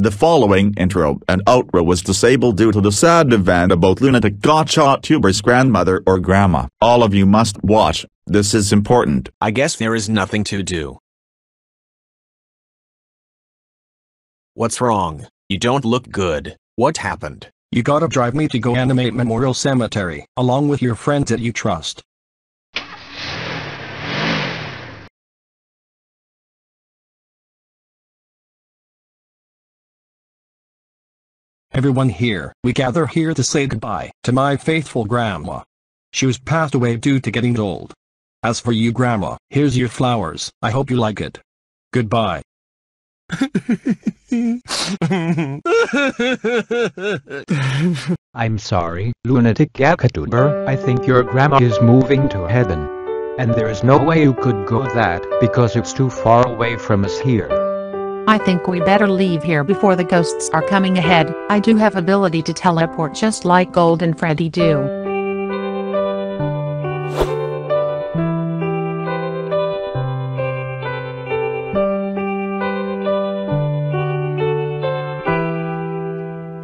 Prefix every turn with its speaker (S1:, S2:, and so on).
S1: The following intro and outro was disabled due to the sad event of both lunatic Gacha tuber's grandmother or grandma. All of you must watch, this is important.
S2: I guess there is nothing to do. What's wrong? You don't look good. What happened?
S3: You gotta drive me to GoAnimate Memorial Cemetery, along with your friends that you trust. Everyone here, we gather here to say goodbye to my faithful grandma. She was passed away due to getting old. As for you grandma, here's your flowers, I hope you like it. Goodbye.
S4: I'm sorry, lunatic Yakatuber, I think your grandma is moving to heaven. And there is no way you could go that, because it's too far away from us here.
S5: I think we better leave here before the ghosts are coming ahead. I do have ability to teleport just like Golden Freddy do.